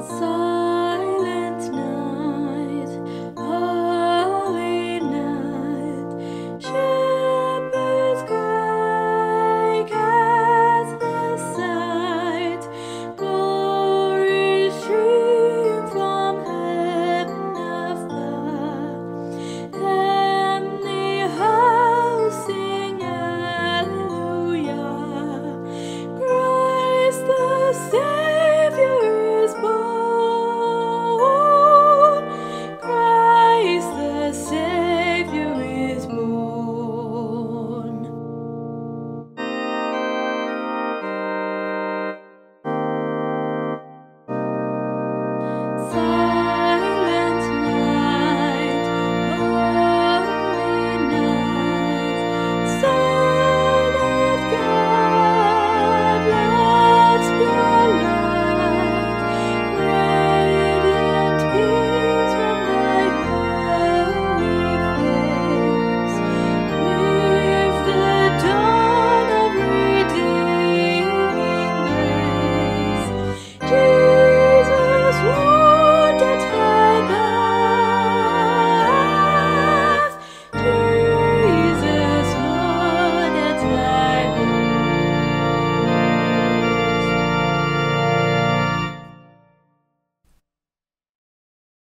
So